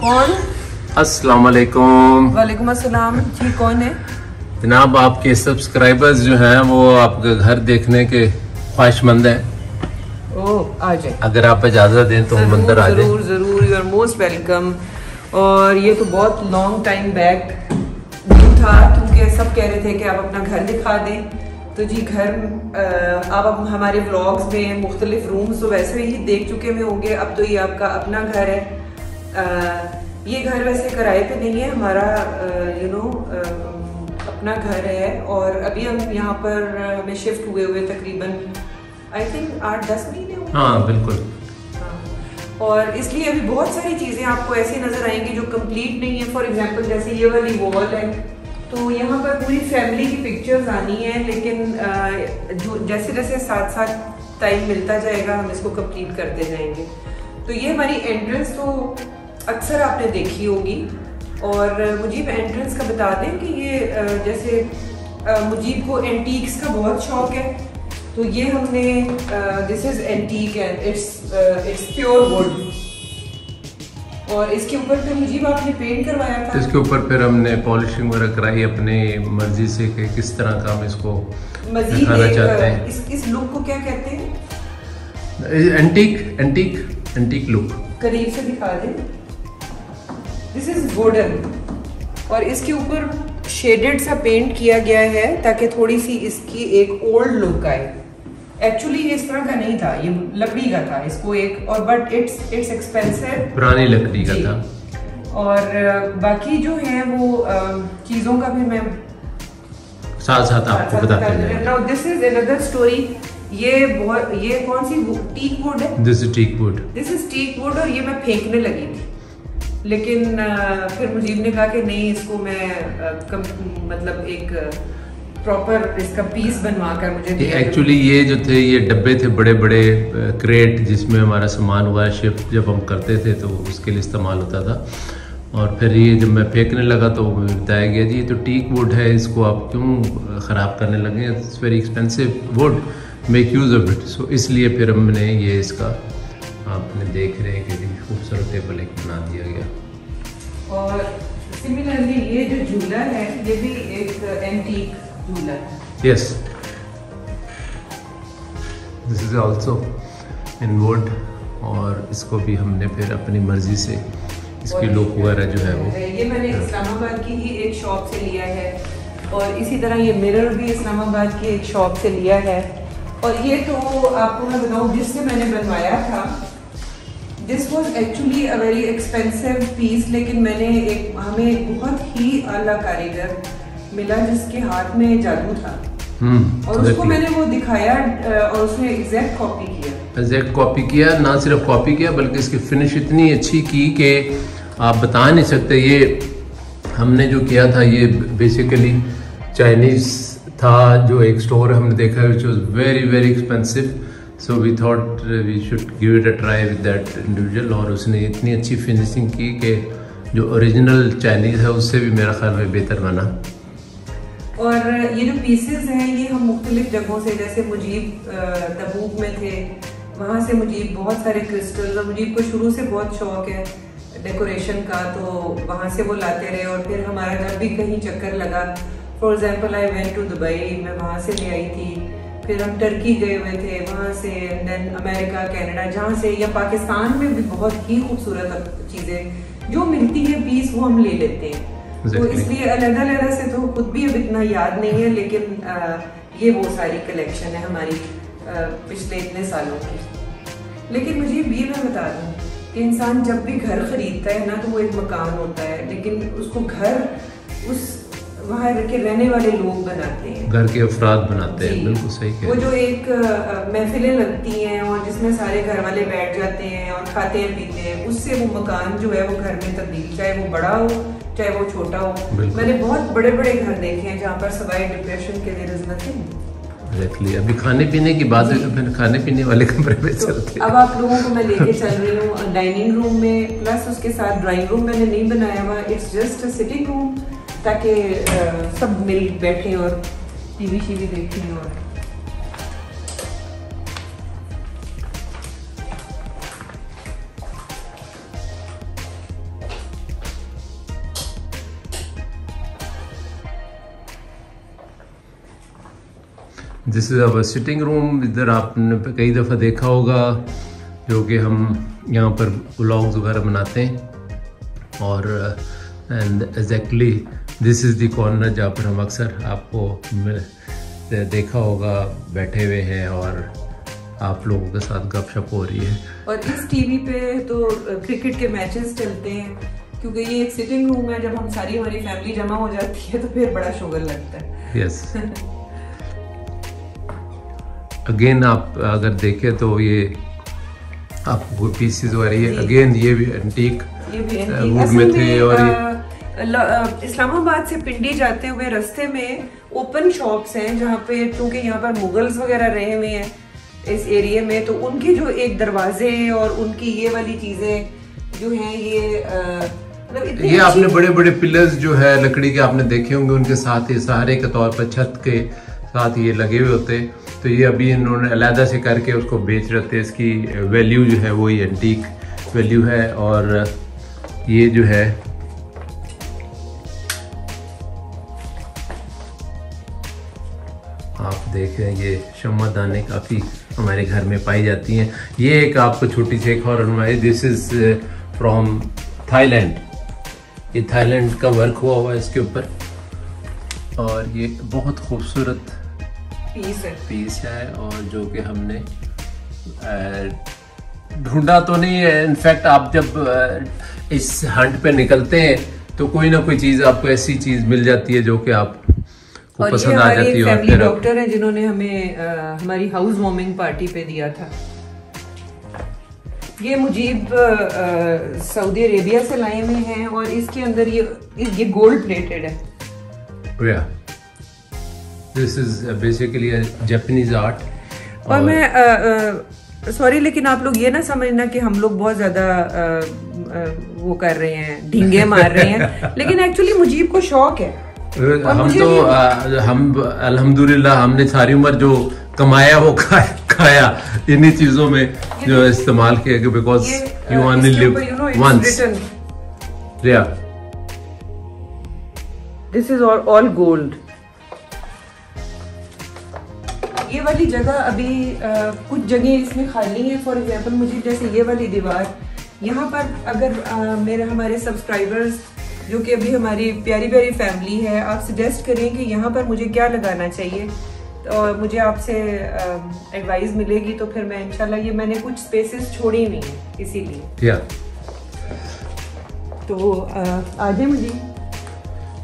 कौन? अस्सलाम वालेकुम वालेकुम अस्सलाम। जी कौन है? जनाब आपके सब्सक्राइबर्स जो हैं वो आपके घर देखने के ख्वाहिशमंद हैं। ओह आ जाए अगर आप इजाज़त दें तो हम अंदर आ जाए। ज़रूर ज़रूर यू आर मोस्ट वेलकम और ये तो बहुत लॉन्ग टाइम बैक था क्योंकि सब कह रहे थे कि आप अपना घर दिखा दें। तो जी घर आप अब हमारे व्लॉग्स में मुख्तलिफ़ रूम्स तो वैसे ही देख चुके में होंगे। अब तो ये आपका अपना घर है। ये घर वैसे किराए पे नहीं है हमारा यू नो अपना घर है और अभी हम यहाँ पर हमें शिफ्ट हुए हुए तकरीबन आई थिंक आठ दस महीने हाँ बिल्कुल। हाँ। और इसलिए अभी बहुत सारी चीज़ें आपको ऐसी नज़र आएँगी जो कंप्लीट नहीं है। फॉर एग्जांपल जैसे ये वाली वॉल है तो यहाँ पर पूरी फैमिली की पिक्चर्स आनी है लेकिन जो जैसे जैसे साथ साथ टाइम मिलता जाएगा हम इसको कंप्लीट करते जाएँगे। तो ये हमारी एंट्रेंस तो अक्सर आपने देखी होगी। और मुझीब एंट्रेंस का बता दें कि ये जैसे मुजीब को एंटीक्स का बहुत शौक है। तो ये हमने this is antique and it's it's pure wood और इसके ऊपर फिर मुझे आपने पेंट करवाया था। इसके ऊपर फिर हमने पॉलिशिंग वगैरह कराई अपने मर्ज़ी से कि किस तरह का हम इसको दिखाना चाहते हैं। इस इस लुक को क्या कहते हैं? एंटीक एंटीक एंटीक लुक करीब से दिखा दें। दिस इज़ वुडन और इसके ऊपर शेडेड सा पेंट किया गया है ताकि थोड़ी सी इसकी एक ओल्ड लुक आए। एक्चुअली ये इस तरह का नहीं था ये लकड़ी का था इसको एक और बट इट्स इट्स एक्सपेंसिव पुरानी लकड़ी का था। और बाकी जो है वो चीज़ों का भी मैं साथ साथ आपको बताते हैं। Now this is another story ये बहुत ये कौन सी टीक वुड है? This is teak wood this is teak wood और ये मैं फेंकने लगी थी। लेकिन फिर मुजीब ने कहा कि नहीं इसको मैं कम, मतलब एक प्रॉपर इसका पीस बनवा कर मुझे एक्चुअली ये जो थे ये डब्बे थे बड़े बड़े क्रेट जिसमें हमारा सामान हुआ है शिफ्ट जब हम करते थे तो उसके लिए इस्तेमाल होता था। और फिर ये जब मैं फेंकने लगा तो बताया गया जी ये तो टीक वुड है इसको आप क्यों ख़राब करने लगे it's very expensive wood make use of it so इसलिए फिर हमने ये इसका आपने देख रहे हैं कि जी खूबसूरत टेबल एक बना दिया गया। और सिमिलरली ये जो झूला है ये भी एक antique yes. This is also in wood और इसको भी हमने फिर अपनी मर्ज़ी से इसकी लुक वगैरह जो है वो ये मैंने इस्लामाबाद की ही एक शॉप से लिया है। और इसी तरह ये मिरर भी इस्लामाबाद की एक शॉप से लिया है। और ये तो आपको मैं बताऊँ जिससे मैंने बनवाया था। This was actually a very expensive piece लेकिन मैंने एक हमें एक बहुत ही आला कारीगर मिला जिसके हाथ में जादू था। हम्म, और उसको मैंने वो दिखाया और उसने एग्जैक्ट कॉपी किया। एग्जैक्ट कॉपी किया ना सिर्फ़ कॉपी किया बल्कि इसकी फिनिश इतनी अच्छी की कि आप बता नहीं सकते ये हमने जो किया था ये बेसिकली चाइनीज़ था जो एक स्टोर हमने देखा which was very very expensive so we thought we should give it a try with that individual और उसने इतनी अच्छी फिनिशिंग की कि जो ओरिजिनल चाइनीज़ है, उससे भी मेरा ख्याल में बेहतर बना। और ये जो पीसेज हैं, ये हम मुख्तलिफ़ जगहों से, जैसे मुजीब तबूक में थे, वहाँ से मुजीब बहुत सारे क्रिस्टल और मुजीब को शुरू से बहुत शौक है डेकोरेशन का तो वहाँ से वो लाते रहे और फिर हमारा जब भी कहीं चक्कर लगा। For example I went to Dubai मैं वहाँ से ले आई थी। फिर हम टर्की गए हुए थे वहाँ से देन अमेरिका कनाडा जहाँ से या पाकिस्तान में भी बहुत ही खूबसूरत चीज़ें जो मिलती है पीस वो हम ले लेते हैं। तो इसलिए अलग अलग से तो खुद भी अब इतना याद नहीं है लेकिन आ, ये वो सारी कलेक्शन है हमारी आ, पिछले इतने सालों की। लेकिन मुझे ये मैं बता दूँ कि इंसान जब भी घर खरीदता है ना तो वो एक मकान होता है लेकिन उसको घर उस वहाँ के रहने वाले लोग बनाते हैं। घर के अफराद बनाते हैं बिल्कुल सही वो जो एक महफिलें लगती हैं और जिसमें सारे घर वाले बैठ जाते हैं और खाते हैं पीते हैं उससे वो मकान जो है वो घर में तब्दील चाहे वो बड़ा हो चाहे वो छोटा हो। मैंने बहुत बड़े बड़े घर देखे हैं जहाँ पर सवाई डिप्रेशन के इज़ नथिंग अभी खाने पीने की बात है तो फिर खाने पीने वाले कमरे में तो चलते अब आप लोगों को मैं लेके चल रही हूँ डाइनिंग रूम में प्लस उसके साथ ड्राइंग रूम मैंने नहीं बनाया हुआ it's just a sitting room ताकि सब मिल बैठे और टीवी शीवी देखें और। This is our sitting room इधर आपने कई दफ़ा देखा होगा जो कि हम यहाँ पर ब्लॉग्स वगैरह बनाते हैं। और uh, and exactly this is the corner जहाँ पर हम अक्सर आपको देखा होगा बैठे हुए हैं और आप लोगों के साथ गपशप हो रही है। और इस टीवी पे तो क्रिकेट के मैचेस चलते हैं क्योंकि ये एक सिटिंग रूम है जब हम सारी हमारी फैमिली जमा हो जाती है तो फिर बड़ा शुगर लगता है। यस अगेन आप अगर देखें तो ये आप पीसेस हो रही है अगेन ये भी एंटीक वुड में थे और ये इस्लामाबाद से पिंडी जाते हुए रास्ते में ओपन शॉप्स हैं जहाँ पे क्योंकि यहाँ पर मुगल्स वगैरह रहे हुए हैं इस एरिए में तो उनके जो एक दरवाजे और उनकी ये वाली चीज़ें जो हैं ये मतलब ये आपने बड़े बड़े पिलर्स जो है लकड़ी के आपने देखे होंगे उनके साथ ही सहारे के तौर पर छत के साथ ये लगे हुए होते। तो ये अभी इन्होंने अलहदा से करके उसको बेच रहे थे इसकी वैल्यू जो है वही एंटीक वैल्यू है और ये जो है देख रहे हैं ये शम्मा दाने काफ़ी हमारे घर में पाई जाती हैं। ये एक आपको छोटी सी एक और दिस इज़ फ्रॉम थाईलैंड ये थाईलैंड का वर्क हुआ हुआ है इसके ऊपर। और ये बहुत खूबसूरत पीस है। पीस है और जो कि हमने ढूंढा तो नहीं है। इनफैक्ट आप जब इस हंट पे निकलते हैं तो कोई ना कोई चीज़ आपको ऐसी चीज़ मिल जाती है जो कि आप को पसंद आ जाती है और डॉक्टर हैं जिन्होंने हमें आ, हमारी हाउस वार्मिंग पार्टी पे दिया था। ये मुजीब सऊदी अरेबिया से लाए हुए हैं और इसके अंदर ये ये गोल्ड प्लेटेड है। This is basically Japanese art और मैं सॉरी लेकिन आप लोग ये ना समझना कि हम लोग बहुत ज़्यादा वो कर रहे हैं ढींगे मार रहे हैं। लेकिन एक्चुअली मुजीब को शौक है। हम तो आ, हम अल्हम्दुलिल्लाह हमने सारी उम्र जो कमाया वो खाया खाया इन्हीं चीज़ों में जो इस्तेमाल किया because you only live once या this is all all gold ये वाली जगह अभी आ, कुछ जगह इसमें खाली है। फॉर एग्जांपल मुझे जैसे ये वाली दीवार यहाँ पर अगर आ, मेरे हमारे सब्सक्राइबर्स जो कि अभी हमारी प्यारी प्यारी फैमिली है आप सजेस्ट करें कि यहाँ पर मुझे क्या लगाना चाहिए और मुझे आपसे एडवाइस मिलेगी तो फिर मैं इंशाल्लाह ये मैंने कुछ स्पेसेस छोड़ी हुई हैं इसीलिए yeah. तो आ जाए मुझे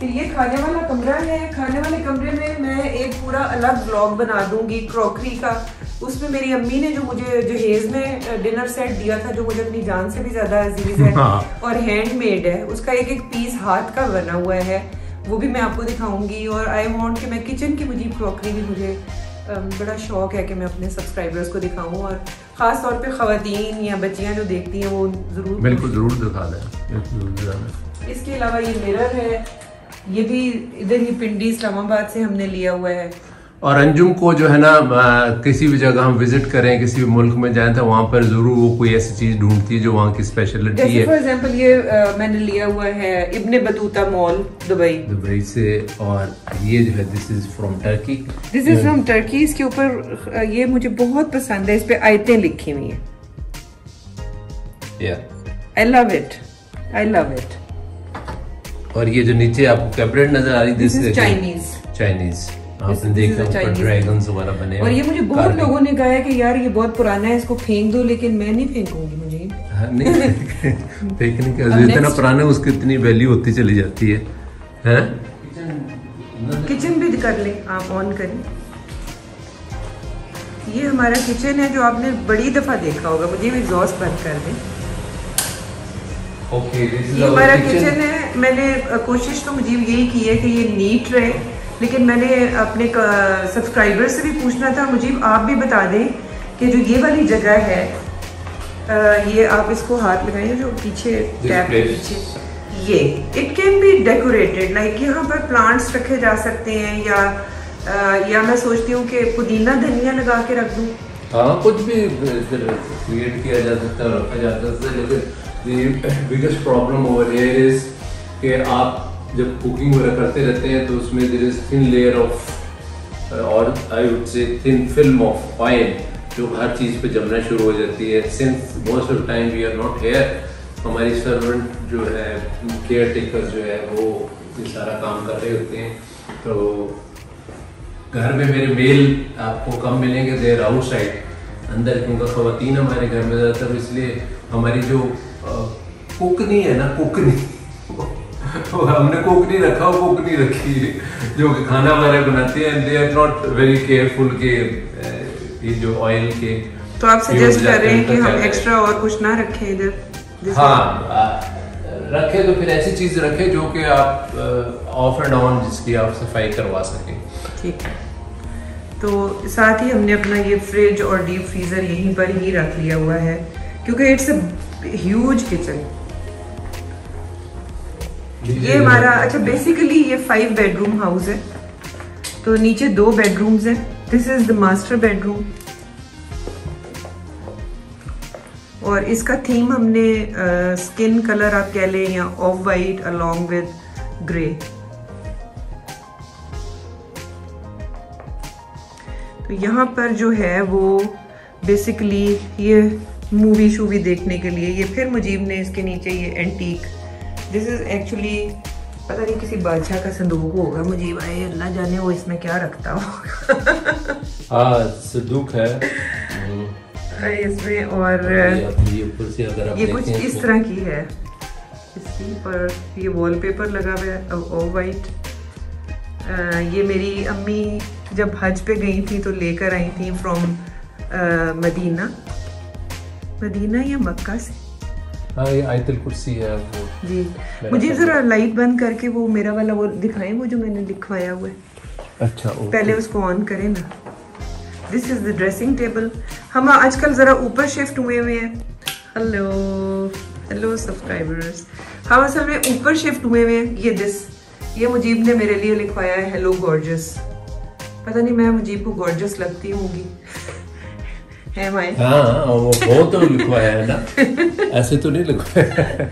फिर ये खाने वाला कमरा है खाने वाले कमरे में मैं एक पूरा अलग ब्लॉग बना दूँगी क्रॉकरी का। उसमें मेरी अम्मी ने जो मुझे जहेज में डिनर सेट दिया था जो मुझे अपनी जान से भी ज़्यादा अज़ीज़ है हाँ। और हैंडमेड है उसका एक एक पीस हाथ का बना हुआ है। वो भी मैं आपको दिखाऊँगी और आई वॉन्ट कि मैं किचन की मुझे क्रॉकरी भी मुझे बड़ा शौक है कि मैं अपने सब्सक्राइबर्स को दिखाऊँ और ख़ास तौर पे ख़वातीन या बच्चियाँ जो देखती हैं वो ज़रूर बिल्कुल ज़रूर दिखा दें। इसके अलावा ये मिरर है ये भी इधर ही पिंडी इस्लामाबाद से हमने लिया हुआ है। और अंजुम को जो है ना किसी भी जगह हम विज़िट करें किसी भी मुल्क में जाए तो वहाँ पर ज़रूर वो कोई ऐसी चीज़ ढूंढती है जो वहाँ की स्पेशलिटी है। फॉर एग्जांपल ये आ, मैंने लिया हुआ है Ibn Battuta mall Dubai. Dubai से और ये जो है this is from Turkey this is from Turkey इसके ऊपर ये मुझे बहुत पसंद है इस पे आयतें लिखी हुई है। I love it I love it और ये जो नीचे आपको कैबरेट नज़र आ रही दिस इज़ चाइनीज़ चाइनीज़ आपने देखा ड्रैगन्स वगैरह बने और ये मुझे बहुत लोगों ने कहा है कि यार ये बहुत पुराना है इसको फेंक दो लेकिन मैं नहीं फेंकूँगी मुझे। हाँ, नहीं फेंकने का जितना पुराना उसकी इतनी वैल्यू होती चली जाती है। हैं? किचन भी कर ले आप ऑन करें। ये हमारा किचन है जो आपने बड़ी दफ़ा देखा होगा मुझे भी एग्जॉस्ट बंद कर दें। ओके ये हमारा किचन है। मैंने कोशिश तो मुझे यही की है कि ये नीट रहे लेकिन मैंने अपने सब्सक्राइबर से भी पूछना था। मुझे आप भी बता दें कि जो ये वाली जगह है ये आप इसको हाथ लगाइए जो पीछे टैप के पीछे। ये it can be decorated like यहाँ पर प्लांट्स रखे जा सकते हैं या आ, या मैं सोचती हूँ कि पुदीना धनिया लगा के रख दूँ। हाँ कुछ भी क्रिएट किया जा सकता है रखा जा सकता है लेकिन biggest problem over here is कि आप जब कुकिंग वगैरह करते रहते हैं तो उसमें there is thin layer of और I would say thin film of oil जो हर चीज़ पे जमना शुरू हो जाती है। Since most of time we are not here हमारी सर्वेंट जो है केयर टेकर जो है, वो ये सारा काम कर रहे होते हैं। तो घर में मेरे मेल आपको कम मिलेंगे देर आउट साइड अंदर क्योंकि खातन हमारे घर में ज़्यादातर, इसलिए हमारी जो कुकनी है ना कुकनी तो हमने कुकनी रखा वो कुकनी रखी जो कि खाना वगैरह बनाती है they are not very careful के ये जो ऑयल के तो आप सजेस्ट कर रहे हैं कि हम एक्स्ट्रा और कुछ ना रखें इधर हाँ रखे तो फिर ऐसी चीज़ रखे जो कि आप ऑफ़ एंड ऑन जिसकी आप सफ़ाई करवा सकें। ठीक है। तो साथ ही हमने अपना ये फ्रिज और डीप फ्रीजर यहीं पर ही रख लिया हुआ है क्योंकि इट्स अ ह्यूज किचन ये हमारा अच्छा बेसिकली ये फाइव बेडरूम हाउस है। तो नीचे दो बेडरूम्स हैं। This is the master bedroom और इसका थीम हमने स्किन uh, कलर आप कह लें या off white along with grey तो यहाँ पर जो है वो बेसिकली ये मूवी शूवी देखने के लिए ये फिर मुजीब ने इसके नीचे ये एंटीक दिस इज़ एक्चुअली पता नहीं किसी बादशाह का संदूक होगा मुजीब आए अल्लाह जाने वो इसमें क्या रखता हो हाँ संदूक है। इसमें और ये, ये कुछ इस तरह की है। इसकी पर ये वॉलपेपर लगा हुआ है ऑफ़ वाइट ये मेरी अम्मी जब हज पे गई थी तो लेकर आई थी फ्रॉम मदीना। मदीना या मक्का से? हाँ ये आयतल कुर्सी है वो। जी। मुझे जरा लाइट बंद करके वो मेरा वाला वो दिखाएँ वो जो मैंने लिखवाया हुआ है। अच्छा पहले उसको ऑन करें ना। This is the dressing table हम आजकल जरा ऊपर शिफ्ट हुए हुए हैं। हेलो हेलो सब्सक्राइबर्स हम असल में ऊपर शिफ्ट हुए हुए हैं। ये दिस ये मुजीब ने मेरे लिए लिखवाया है हेलो गॉर्जस पता नहीं मैं मुजीब को गॉर्जस लगती होंगी। है माए हाँ वो बहुत लिखवाया है ना। ऐसे तो नहीं लिखवाया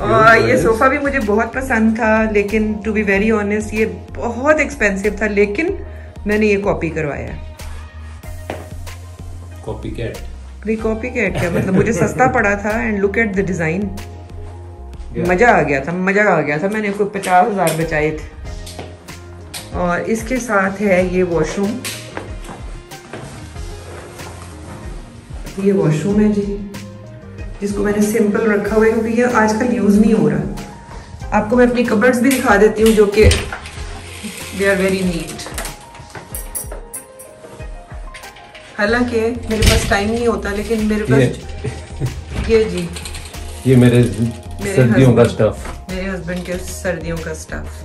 और ये सोफा भी मुझे बहुत पसंद था लेकिन टू बी वेरी ऑनेस्ट ये बहुत एक्सपेंसिव था लेकिन मैंने ये कॉपी करवाया कॉपी कैट नहीं कॉपी कैट क्या? मतलब मुझे सस्ता पड़ा था and look at the design मज़ा आ गया था मज़ा आ गया था। मैंने कोई पचास हज़ार बचाए थे। और इसके साथ है ये वॉशरूम ये वॉशरूम है जी। जिसको मैंने सिंपल रखा हुआ है क्योंकि ये आजकल यूज़ नहीं हो रहा। आपको मैं अपनी कबर्ड्स भी दिखा देती हूँ जो कि दे आर वेरी नीट हालाँकि मेरे पास टाइम नहीं होता लेकिन मेरे पास ये, ये जी। ये मेरे, मेरे सर्दियों का स्टफ़ मेरे हस्बैंड के सर्दियों का स्टफ़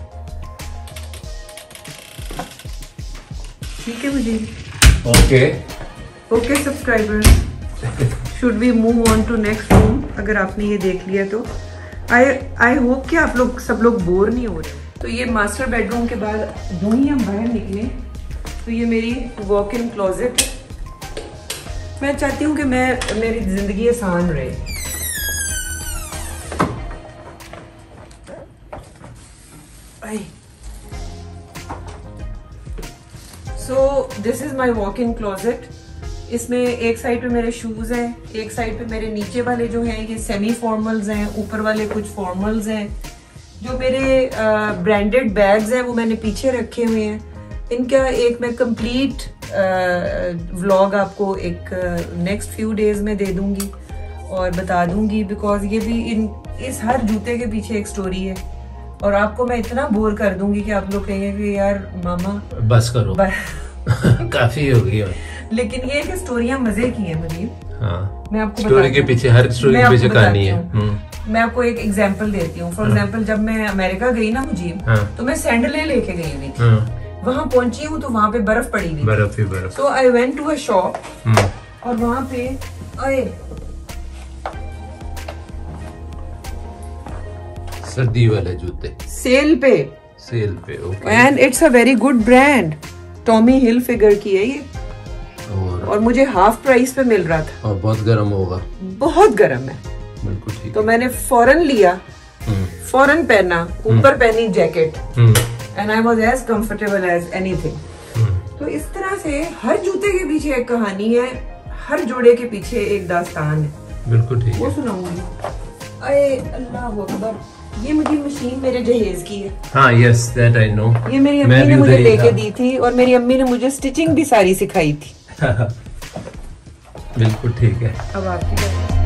ठीक है मुझे। Okay okay subscribers should we move on to next room अगर आपने ये देख लिया तो। आई आई होप कि आप लोग, सब लोग बोर नहीं हो रहे। तो ये मास्टर बेडरूम के बाद दो ही हम बाहर निकले। तो ये मेरी वॉक इन क्लोजेट मैं चाहती हूँ कि मैं, मेरी ज़िंदगी आसान रहे। So this is my walk in closet इसमें एक साइड पे मेरे शूज़ हैं एक साइड पे मेरे नीचे वाले जो हैं ये सेमी फॉर्मल्स हैं ऊपर वाले कुछ फॉर्मल्स हैं। जो मेरे ब्रांडेड बैग्स हैं वो मैंने पीछे रखे हुए हैं। इनका एक मैं कंप्लीट व्लॉग आपको एक नेक्स्ट फ्यू डेज़ में दे दूँगी और बता दूँगी बिकॉज़ ये भी इन इस हर जूते के पीछे एक स्टोरी है। और आपको मैं इतना बोर कर दूँगी कि आप लोग कहेंगे कि यार मामा बस करो। काफ़ी हो गई लेकिन ये कि स्टोरियाँ मज़े की है मुझे हाँ। मैं आपको स्टोरी के पीछे हर स्टोरी के पीछे कहानी है। हम्म। मैं आपको एक एग्जांपल देती हूँ। फॉर एग्जांपल हाँ। जब मैं अमेरिका गई ना मुझे हाँ। तो मैं सैंडलें लेके गई हुई थी। हाँ। वहाँ पहुँची हूँ तो वहाँ पे बर्फ़ पड़ी हुई बर्फ़ ही बर्फ़। तो I went to a shop और वहाँ पे आए। सर्दी वाले जूते। सेल पे। सेल पे okay and it's a very good brand Tommy Hilfiger की है ये। और, मुझे हाफ़ प्राइस पे मिल रहा था। और बहुत गर्म होगा। बहुत गर्म है। बिल्कुल ठीक तो मैंने फ़ौरन लिया हम्म। फ़ौरन पहना ऊपर हम्म। पहनी jacket and I was as comfortable as any तो इस तरह से हर जूते के पीछे एक कहानी है हर जोड़े के पीछे एक दास्तान है। बिल्कुल ठीक वो सुनाऊँगी। अरे अल्लाह अकबर ये मुझे मशीन मेरे जहेज की है। हाँ यस दैट आई नो ये मेरी अम्मी ने मुझे लेके दी थी और मेरी अम्मी ने मुझे स्टिचिंग भी सारी सिखाई थी। बिल्कुल ठीक है अब आपकी।